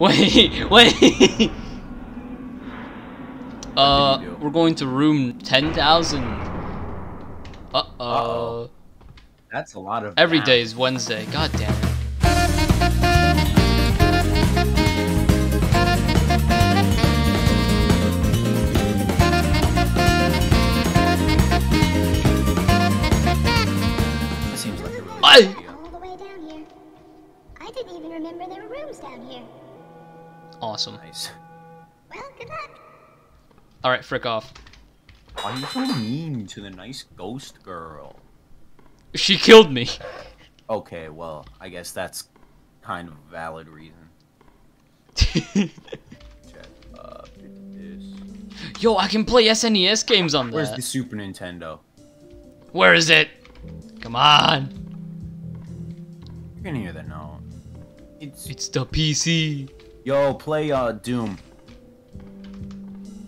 Wait, wait. uh, we're going to room 10,000. Uh-oh. Uh-oh. That's a lot of. Every math. day is Wednesday. God damn it. That seems like a really Awesome. Nice. Well, good luck. Alright, frick off. Why are you so mean to the nice ghost girl? She killed me. Okay, well, I guess that's kind of a valid reason. Check uh, up this. Yo, I can play SNES games on Where's that. Where's the Super Nintendo? Where is it? Come on. You're gonna hear that note. It's It's the PC. Yo play uh Doom.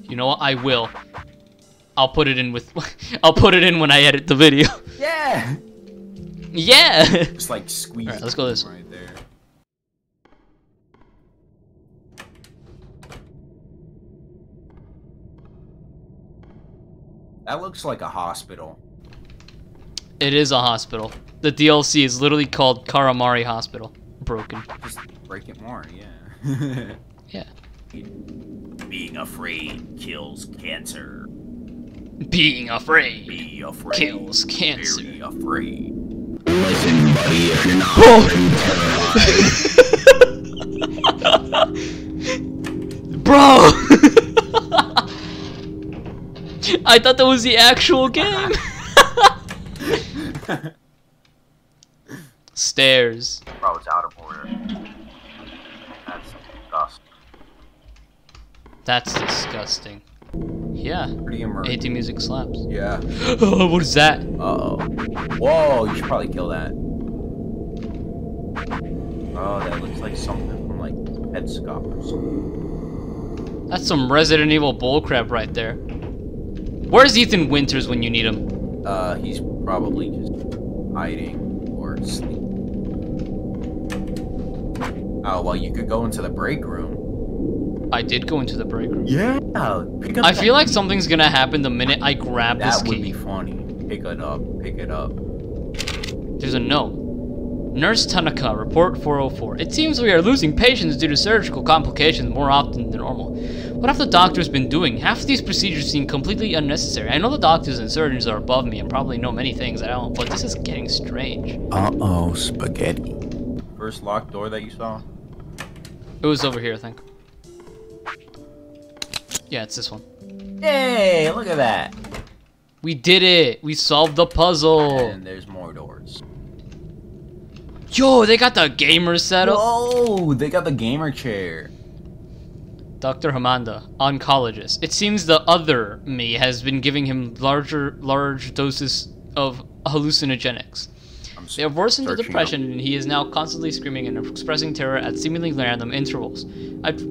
You know what? I will. I'll put it in with. I'll put it in when I edit the video. Yeah. yeah. Just like squeeze. Alright, let's go this Right there. That looks like a hospital. It is a hospital. The DLC is literally called Karamari Hospital. Broken. Just break it more, yeah. Yeah. Being afraid kills cancer. Being afraid Be afraid. kills cancer. Very afraid. Listen, buddy, if you're not Bro! I thought that was the actual game. Stairs. Bro, it's out of order. That's disgusting. That's disgusting. Yeah. Pretty immersive. AT music slaps. Yeah. Oh, what is that? Uh oh. Whoa, you should probably kill that. Oh, that looks like something from like Headscop or something. That's some Resident Evil bullcrap right there. Where's Ethan Winters when you need him? Uh, he's probably just hiding or sleeping. Oh, well, you could go into the break room. I did go into the break room. Yeah, pick up I feel like something's gonna happen the minute I grab this key. that would be funny. Pick it up, pick it up. There's a note. Nurse Tanaka, report 404. It seems we are losing patients due to surgical complications more often than normal. What have the doctors been doing? Half of these procedures seem completely unnecessary. I know the doctors and surgeons are above me and probably know many things I don't, but this is getting strange. Uh-oh, spaghetti. First locked door that you saw? It was over here, I think. Yeah, it's this one. Hey, look at that! We did it! We solved the puzzle! And there's more doors. Yo, they got the gamer setup! Oh, they got the gamer chair. Dr. Hamanda, oncologist. It seems the other me has been giving him larger, large doses of hallucinogenics. They have worsened the depression, and he is now constantly screaming and expressing terror at seemingly random intervals. I've,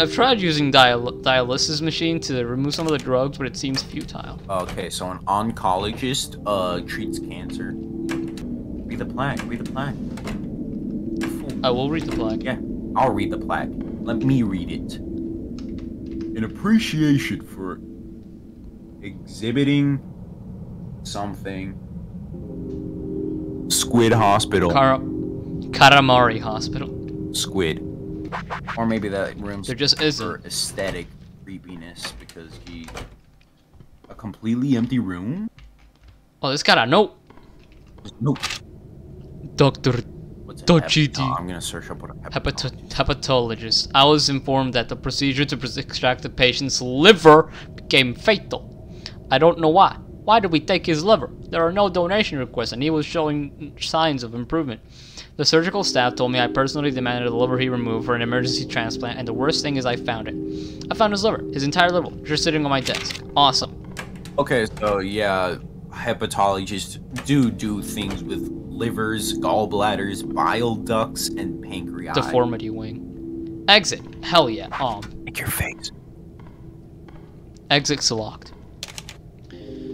I've tried using dial- dialysis machine to remove some of the drugs, but it seems futile. Okay, so an oncologist uh treats cancer. Read the plaque. Read the plaque. Fool. I will read the plaque. Yeah, I'll read the plaque. Let me read it. An appreciation for exhibiting something. Squid Hospital. Kara- Karamari Hospital. Squid. Or maybe that room's There just for isn't. aesthetic creepiness because he a completely empty room. Oh, this got a note. Nope. Doctor oh, I'm gonna search up what a Hepato- hepatologist. hepatologist. I was informed that the procedure to extract the patient's liver became fatal. I don't know why. Why did we take his liver? There are no donation requests, and he was showing signs of improvement. The surgical staff told me I personally demanded the liver he removed for an emergency transplant, and the worst thing is I found it. I found his liver, his entire liver, just sitting on my desk. Awesome. Okay, so yeah, hepatologists do do things with livers, gallbladders, bile ducts, and pancreas. Deformity wing. Exit. Hell yeah. Um, Make your face. exit's locked.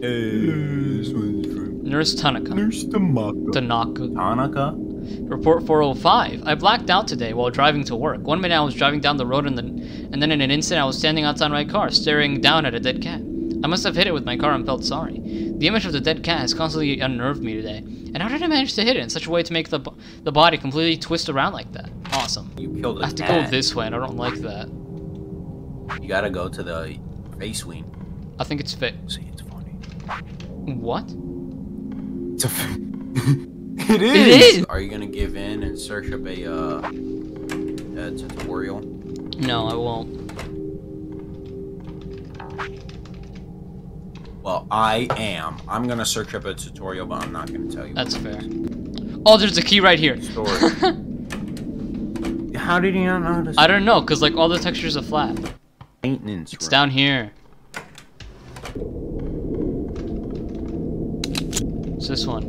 This one's from Nurse Tanaka. Nurse Tamaka. Tanaka. Tanaka? Report 405. I blacked out today while driving to work. One minute I was driving down the road and then, and then in an instant I was standing outside my car, staring down at a dead cat. I must have hit it with my car and felt sorry. The image of the dead cat has constantly unnerved me today. And how did I manage to hit it in such a way to make the, the body completely twist around like that? Awesome. You killed a I have to cat. go this way and I don't like that. You gotta go to the face wing. I think it's fit. See, it's funny. What? It's a f- it is. It is! Are you gonna give in and search up a uh a tutorial? No, I won't. Well, I am. I'm gonna search up a tutorial, but I'm not gonna tell you. That's fair. Oh, there's a key right here. Story. How did you not notice? I don't know, cause like all the textures are flat. Maintenance. It's room. down here. It's this one.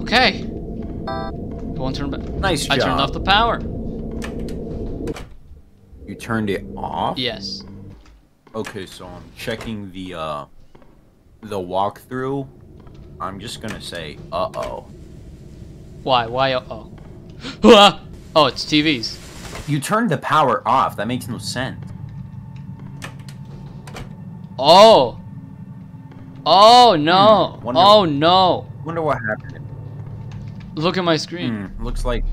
Okay. Go and turn back. Nice I job. turned off the power. You turned it off. Yes. Okay, so I'm checking the uh the walkthrough. I'm just gonna say, uh oh. Why? Why? Uh oh. Ah! oh, it's TVs. You turned the power off. That makes no sense. Oh. Oh no. Hmm, wonder- oh no. Wonder what happened. Look at my screen. Hmm, looks like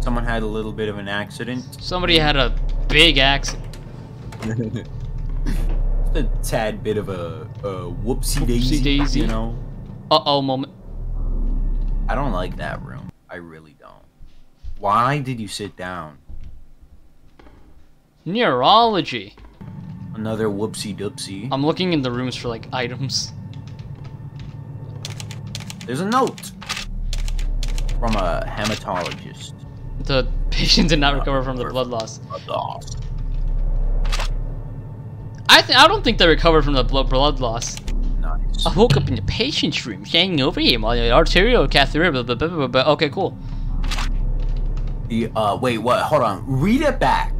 someone had a little bit of an accident. Somebody had a big accident. A tad bit of a, a whoopsie daisy. daisy. You know? Uh oh moment. I don't like that room. I really don't. Why did you sit down? Neurology. Another whoopsie doopsie. I'm looking in the rooms for like items. There's a note from a hematologist. The patient did not recover from the blood loss. I th- I don't think they recovered from the blood blood loss. Nice. I woke up in the patient's room, standing over him on an arterial catheter. Blah, blah, blah, blah, blah. Okay, cool. The, uh, wait, what? Hold on. Read it back.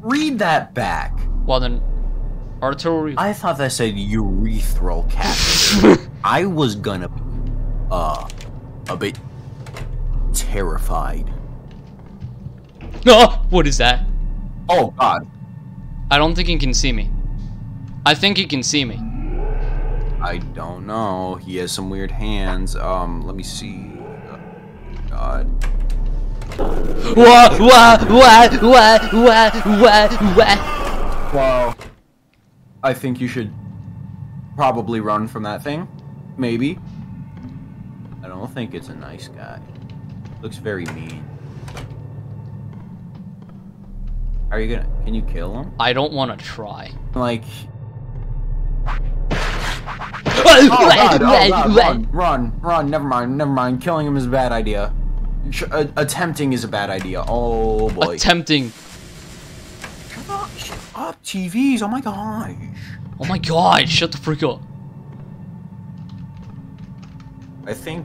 Read that back. Well then, arterial. I thought that said urethral catheter. I was gonna be, uh, a bit terrified. Ah, what is that? Oh God. I don't think he can see me. I think he can see me. I don't know. He has some weird hands. Um, let me see. Uh, God. What? What? What? What? What? What? What? Well, I think you should probably run from that thing. Maybe. I don't think it's a nice guy. Looks very mean. Are you gonna? Can you kill him? I don't want to try. Like. Oh God! Oh God! Run! Run! Run! Never mind. Never mind. Killing him is a bad idea. Uh, attempting is a bad idea. Oh boy. Attempting. Shut up! TVs! Oh my gosh! Oh my god! Shut the freak up. I think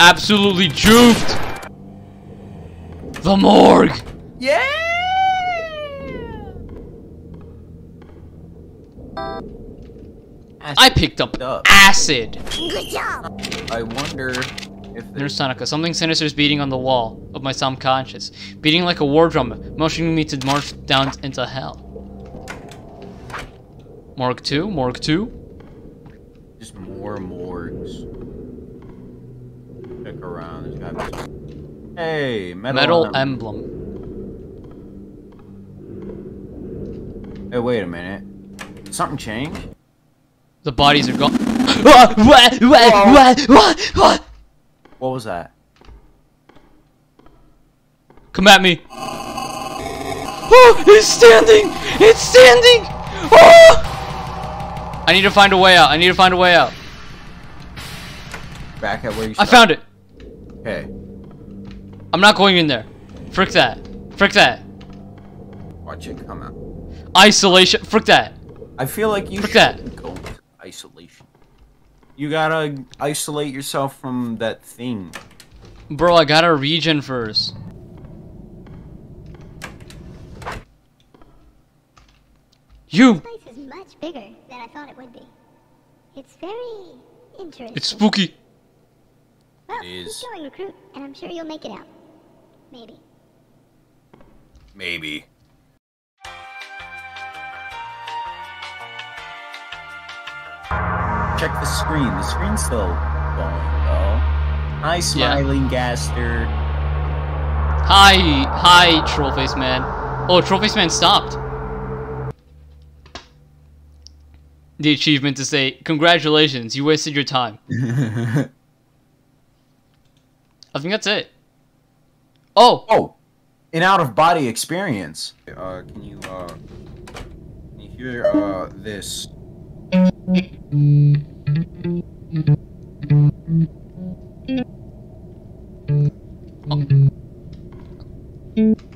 Absolutely juked. The morgue. Yeah! I picked up up. acid. Good job. I wonder if There's there's Sonica. Something sinister is beating on the wall of my subconscious, beating like a war drum, motioning me to march down into hell. Morgue two. Morgue two. just more morgues. Check around. There's gotta be some. Hey, metal. Metal em- emblem. Hey, wait a minute. Something changed? The bodies are gone. what? What? Oh. What? What? What? What was that? Come at me. Oh, it's standing. It's standing. Oh! I need to find a way out. I need to find a way out. Back at where you I found it. Okay. I'm not going in there. Frick that. Frick that. Watch it come out. Isolation. Frick that. I feel like you Frick that. go into isolation. You gotta isolate yourself from that thing. Bro, I gotta regen first. You! Place is much bigger than I thought it would be. It's very interesting. It's spooky. well, It is. keep going, recruit, and I'm sure you'll make it out. Maybe. Maybe. Check the screen. The screen's still going though. Hi, smiling Gaster. Hi, hi, Trollface Man. Oh, Trollface Man stopped. The achievement to say, congratulations, you wasted your time. I think that's it. Oh, oh, an out of body experience. Uh, can you uh, can you hear uh this?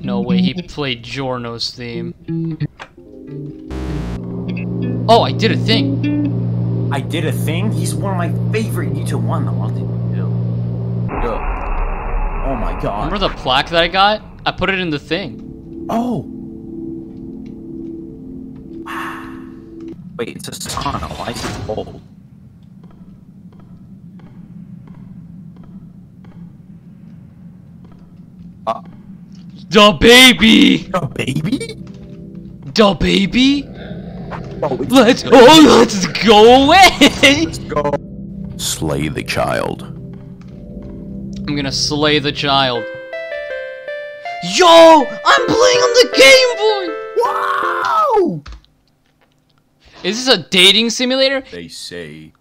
no way, he played Giorno's theme. Oh, I did a thing. I did a thing. He's one of my favorite YouTube one. though. You do? Oh my god. Remember the plaque that I got? I put it in the thing. Oh. Wait, it's a sauna. Why is it cold? Uh, The baby! a baby? The baby? Oh, Let's oh let's go away! Let's go. Slay the child. I'm gonna slay the child. Yo! I'm playing on the Game Boy! Wow! Is this a dating simulator? They say.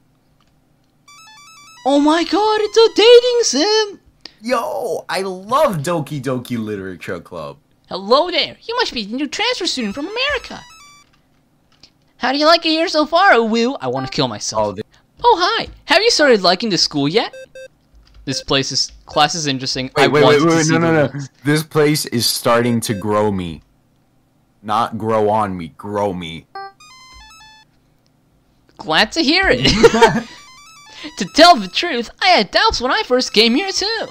Oh my god, it's a dating sim! Yo, I love Doki Doki Literature Club. Hello there. You must be the new transfer student from America. How do you like it here so far, Will? I want to kill myself. Oh, Oh, hi. Have you started liking the school yet? This place is class is interesting. I wait, wait, wait, to wait, no, no, no. This place is starting to grow me. Not grow on me, grow me. Glad to hear it. to tell the truth, I had doubts when I first came here too.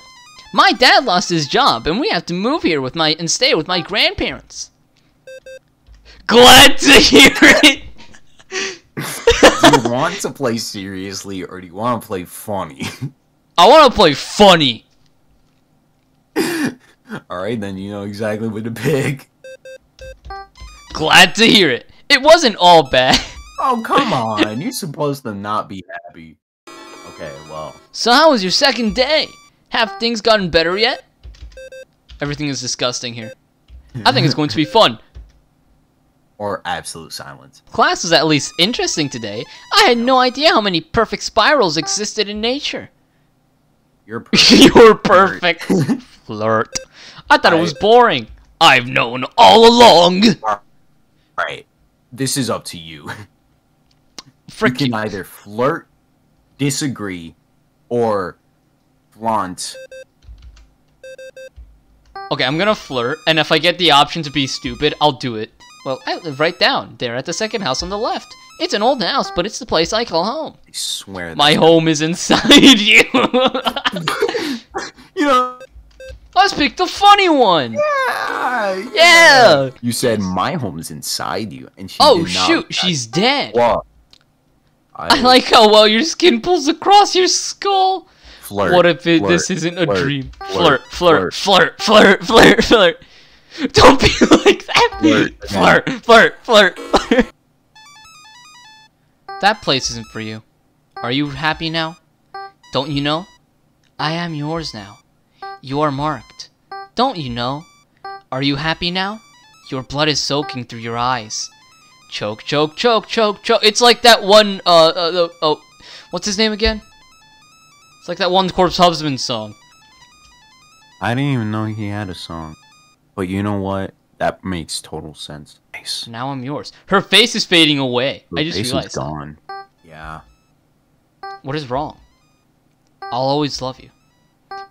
My dad lost his job, and we have to move here with my and stay with my grandparents. Glad to hear it. Do you want to play seriously or do you want to play funny? I want to play funny. Alright, then you know exactly what to pick. Glad to hear it. It wasn't all bad. Oh, come on. You're supposed to not be happy. Okay, well. So how was your second day? Have things gotten better yet? Everything is disgusting here. I think it's going to be fun. Or absolute silence. Class was at least interesting today. I had no idea how many perfect spirals existed in nature. You're perfect. You're perfect. Flirt. I thought it was boring. I've known all along. Right. This is up to you. You can either flirt, disagree, or flaunt. Okay, I'm gonna flirt, and if I get the option to be stupid, I'll do it. Well, I live right down there at the second house on the left. It's an old house, but it's the place I call home. I swear. My home is inside you. You know. Let's pick the funny one. Yeah. Yeah. You said my home's inside you, and she Oh not shoot, react. she's dead. What? I like how well your skin pulls across your skull. flirt. What if it, flirt, this isn't a flirt, dream? flirt, Flirt, flirt, flirt, flirt, flirt, flirt. Don't be like that. Flirt, Flirt, flirt, flirt, flirt. That place isn't for you. Are you happy now? Don't you know? I am yours now. You are marked. Don't you know? Are you happy now? Your blood is soaking through your eyes. Choke, choke, choke, choke, choke. It's like that one, uh, uh, uh oh, what's his name again? It's like that one Corpse Husband song. I didn't even know he had a song. But you know what? That makes total sense. Nice. Now I'm yours. Her face is fading away. I just face is realized. that. gone. Yeah. What is wrong? I'll always love you.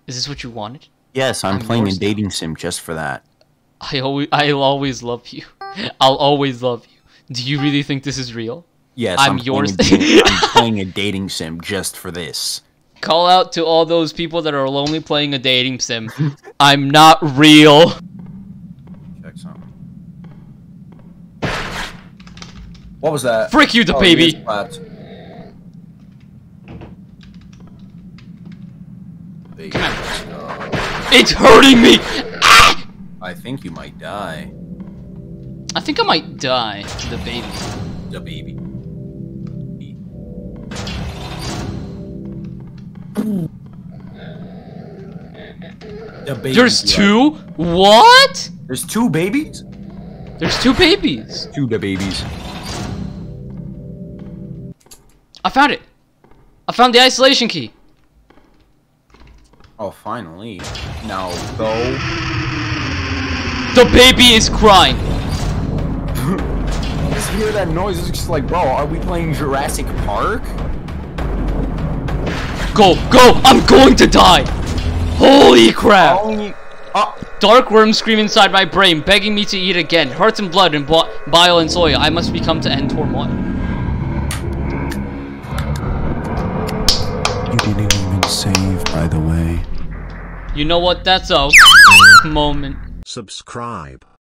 Is this what you wanted? Yes, I'm, I'm playing a yours now. dating sim just for that. I always, I'll always love you. I'll always love you. Do you really think this is real? Yes, I'm I'm, yours. a dating- I'm playing a dating sim just for this. Call out to all those people that are lonely playing a dating sim. I'm not real. Check something. What was that? Frick you, the Oh, baby. he is clapped. Baby, Come let's go. It's hurting me! Ah! I think you might die. I think I might die, the baby. The baby. The baby. There's two? What? There's two babies? There's two babies. Two the babies. I found it. I found the isolation key. Oh, finally. Now go. The baby is crying. Just hear that noise. It's just like, bro, are we playing Jurassic Park? Go, go! I'm going to die! Holy crap! Only. Oh, uh, Dark worms scream inside my brain, begging me to eat again. Hearts and blood and bile and soil. I must become to end turmoil. You know what? That's a moment. Subscribe.